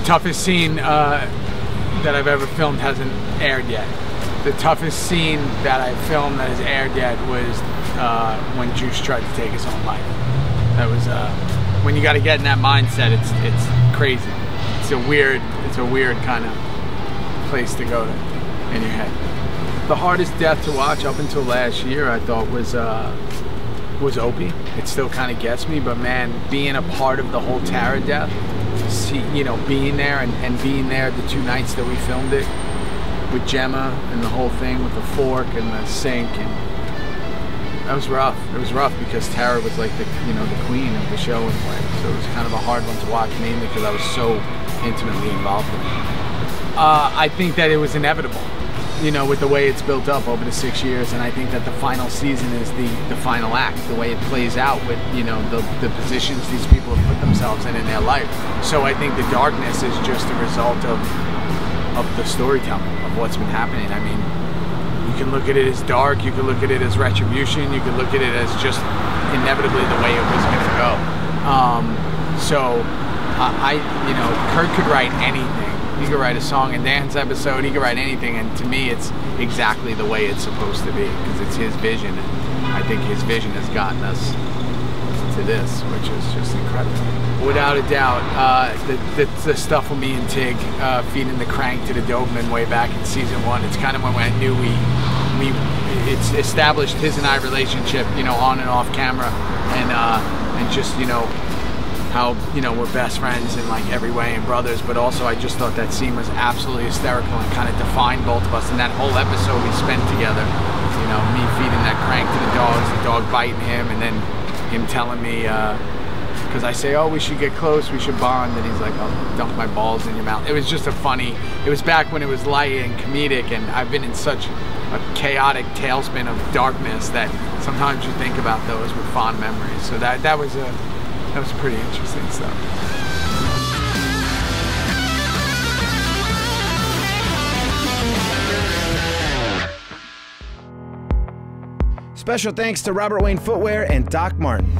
toughest scene uh, that I've ever filmed hasn't aired yet. The toughest scene that I filmed that has aired yet was uh, when Juice tried to take his own life. That was uh, when you got to get in that mindset. It's it's crazy. It's a weird it's a weird kind of place to go to in your head. The hardest death to watch up until last year, I thought was uh, was Opie. It still kind of gets me, but man, being a part of the whole Tara death, you know, being there and, and being there the two nights that we filmed it with Gemma and the whole thing with the fork and the sink and that was rough. It was rough because Tara was like the you know the queen of the show in a way. So it was kind of a hard one to watch, mainly because I was so intimately involved in it. Uh, I think that it was inevitable you know, with the way it's built up over the six years. And I think that the final season is the, the final act, the way it plays out with, you know, the, the positions these people have put themselves in in their life. So I think the darkness is just a result of, of the storytelling, of what's been happening. I mean, you can look at it as dark, you can look at it as retribution, you can look at it as just inevitably the way it was going to go. Um, so I, you know, Kurt could write anything he could write a song and dance episode. He could write anything, and to me, it's exactly the way it's supposed to be because it's his vision, and I think his vision has gotten us to this, which is just incredible. Without a doubt, uh, the, the, the, stuff with me and Tig uh, feeding the crank to the Doberman way back in season one. It's kind of when I knew we we it's established his and I relationship, you know, on and off camera, and uh, and just you know how you know we're best friends in like every way and brothers but also I just thought that scene was absolutely hysterical and kind of defined both of us and that whole episode we spent together. You know me feeding that crank to the dogs the dog biting him and then him telling me because uh, I say oh we should get close we should bond and he's like I'll dump my balls in your mouth. It was just a funny it was back when it was light and comedic and I've been in such a chaotic tailspin of darkness that sometimes you think about those with fond memories. So that that was a that was pretty interesting stuff. Special thanks to Robert Wayne Footwear and Doc Martin.